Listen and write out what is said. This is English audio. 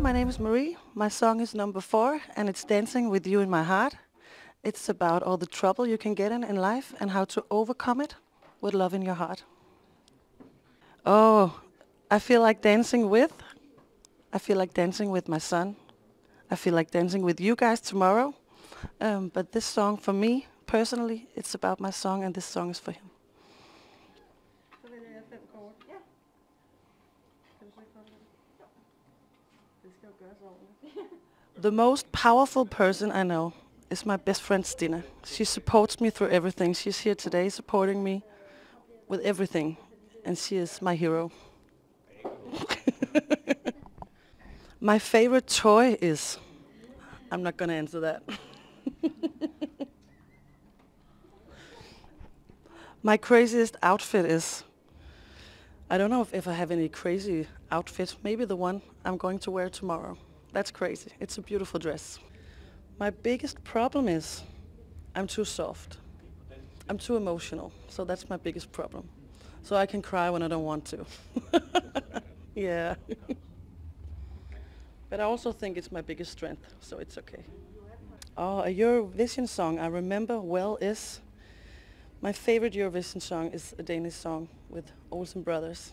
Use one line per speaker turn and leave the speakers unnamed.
My name is Marie. My song is number four and it's Dancing with You in My Heart. It's about all the trouble you can get in in life and how to overcome it with love in your heart. Oh, I feel like dancing with, I feel like dancing with my son. I feel like dancing with you guys tomorrow. Um, but this song for me, personally, it's about my song and this song is for him. The most powerful person I know is my best friend Stina. She supports me through everything. She's here today supporting me with everything. And she is my hero. my favorite toy is... I'm not going to answer that. my craziest outfit is... I don't know if, if I have any crazy outfit. Maybe the one I'm going to wear tomorrow. That's crazy. It's a beautiful dress. My biggest problem is I'm too soft. I'm too emotional. So that's my biggest problem. So I can cry when I don't want to. yeah. but I also think it's my biggest strength, so it's okay. Oh, a Eurovision song I remember well is my favorite Eurovision song is a Danish song with Olsen Brothers.